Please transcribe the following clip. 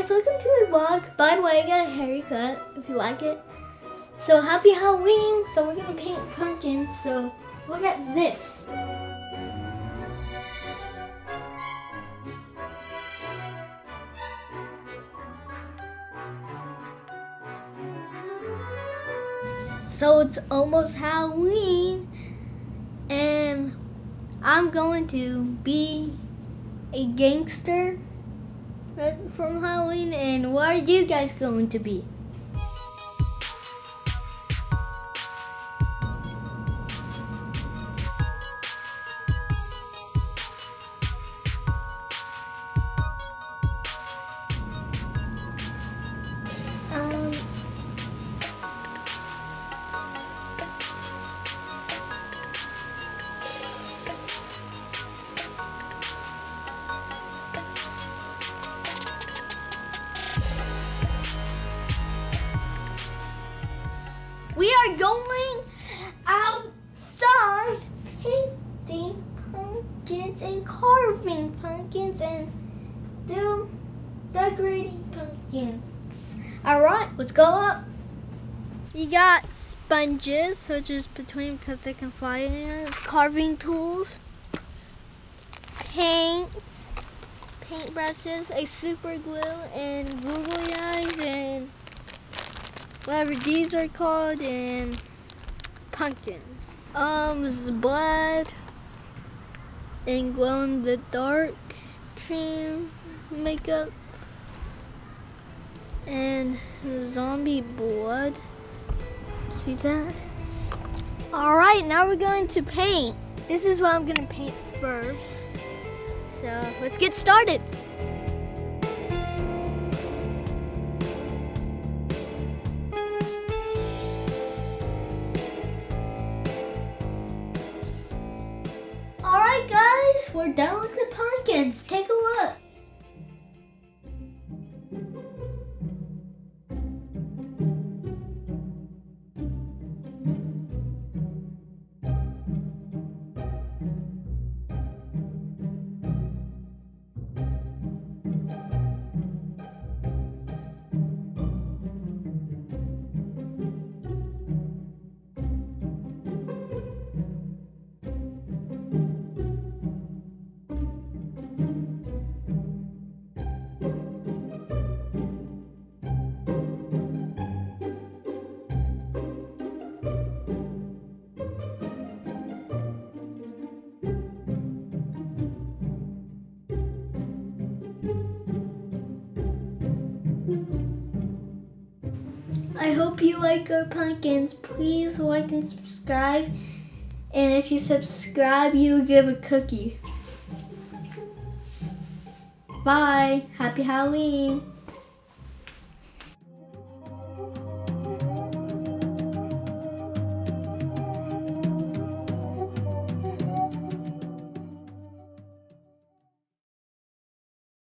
guys, welcome to my vlog. By the way, I got a haircut if you like it. So happy Halloween. So we're gonna paint pumpkins. So look at this. So it's almost Halloween and I'm going to be a gangster from Halloween and what are you guys going to be? Are going outside painting pumpkins and carving pumpkins and do decorating pumpkins. Alright, let's go up. You got sponges, which is between because they can fly in carving tools, paint, paint brushes, a super glue, and googly eyes, and whatever these are called, and pumpkins. Um, blood, and glow in the dark cream makeup, and zombie blood. See that? Alright, now we're going to paint. This is what I'm gonna paint first. So let's get started. We're done with the pumpkins. Take I hope you like our pumpkins. Please like and subscribe. And if you subscribe, you give a cookie. Bye. Happy Halloween.